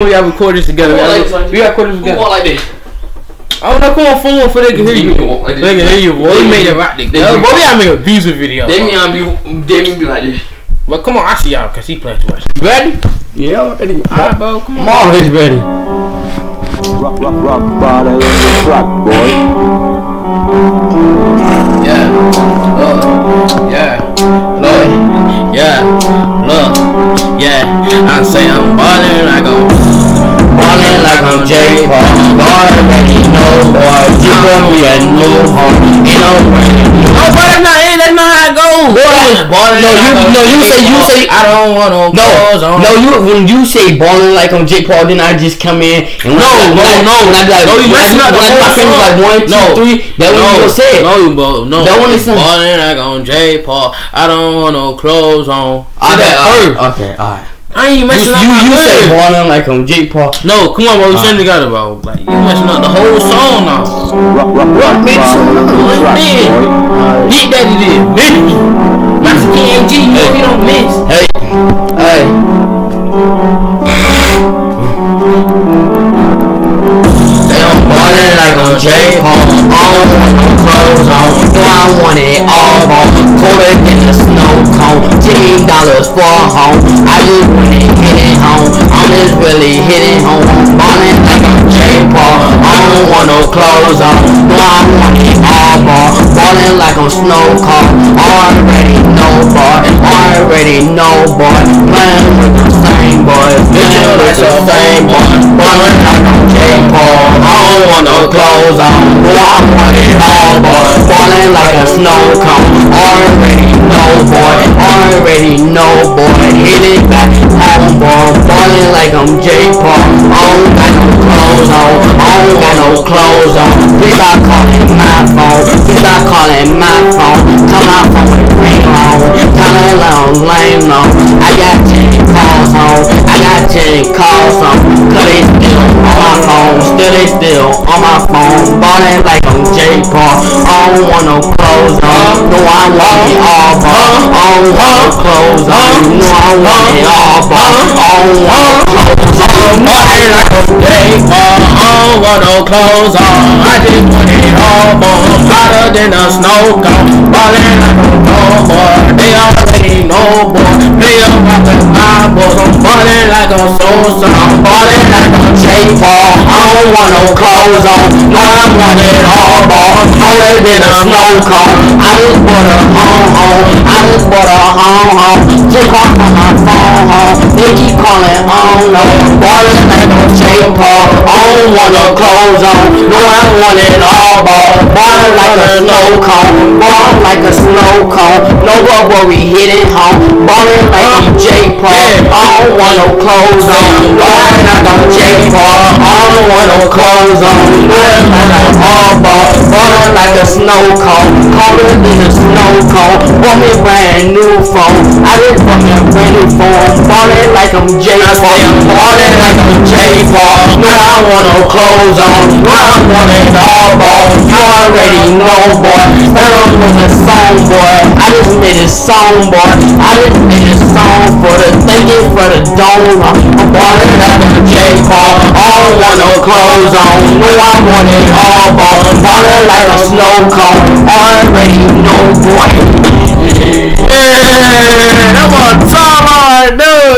We gotta record this together. We gotta, Like- we gotta record Who together. walk like this? I don't know. Come on, phone for they can hear you. They walk like They this. can hear you. Boy, we made it right. They- Boy, we gotta make a music video. They me and be, they me be like this. But come on, I see y'all because he playing too much. You ready? Yeah, I'm ready. Alright, bro. Come on. I'm always ready. Rock, rock, rock, body in the track, boy. Yeah. Look. Yeah. Look. Yeah. Look. Yeah. I say I'm ballin' like I'm You gon' be a new no Oh, but that's not it. That's not how it goes. Ballin' No, you, no, you say, you say. I don't want no clothes No, on. no, you when you say ballin' like I'm Jake Paul, then I just come in and No, no, no. when I be like, No, you when I, messing up the I whole song. like one, two, No. three, that no, one you say. No, you no. That one is some- Ballin' like on J. Paul. I don't want no clothes on. I Say that. Uh, okay, alright. I ain't You, messing up you, my you say lyrics. ballin' like I'm Jake Paul. No, come on, bro. We Ah. sing together, bro. Like you messing up the whole song now. Rock, rock, rock, body bitch. in the Man. Big Daddy did. Big. Master King AG, you know he don't miss. Hey, hey. They don't ballin' like I'm J. Paul. I don't want no clothes on. No, I want it all on. Colder than a snow cone. Ten dollars for a home. I just want it hitting just really hitting home. Ballin' like I'm J. Paul. I don't want no clothes on. No, I want it all on. Ballin' like I'm snow cone. Already know, boy. Already know, boy. Playing with the same boys. Playing with the same boys. Ballin' like I'm J. Paul. I don't want no clothes on. No, I want it all, boy. Ballin' like a snow cone. Already know, boy. Already know, boy. Like I'm J. Paul. I don't got no clothes on. I don't got no clothes on. Please stop calling my phone. Please stop calling my phone. Come my phone with ring on. Kinda long, lame long. I got 10 calls home. I got 10 calls home. Cause they still on my phone. Still they still on my phone. Ballin' like I'm J. Paul. I don't want no clothes on. I want it all, don't want no clothes on. No, I want it all, don't want no clothes on. Ballin' like J. Paul. I don't want no clothes on. I just want it all, boy. Hotter than a snow cone. Ballin' like a boy. They already know, boy. They up with my boys. I'm ballin' like a soul. Ballin' I'm J. I don't want no clothes on. No, I want it all, ball. Hotter than a snow cone. I just bought a home home. I just bought a home home. Just call on my phone home. They keep calling on no. Ballin' like I'm J. Paul. I don't want no clothes on. No, I want it all, ball. Ballin' like a snow cone. Ballin' like a snow cone. No rubber, we hitting home. Ballin' like I'm J. Paul. I don't want no clothes on. Ballin' like I'm J. Paul. I don't want no clothes on. Ballin' like I'm all ball. Ballin' like a snow cone. Colder than a snow cone. Want me brand new phone. I just bought me a brand new phone. Ballin' like I'm J. Paul. Ballin' like I'm J. Paul. No, I don't want no clothes on. No, I want it all ball. You already know, boy. Stand up with the song, boy. I just made a song, boy. I just made a song for the thinking for the dome. I'm ballin' like I'm J. Paul. I don't want no clothes on. No, I want it all ball. Ballin' like a snow cone. Already know, boy. Yeah, that was a song, dude. Yeah,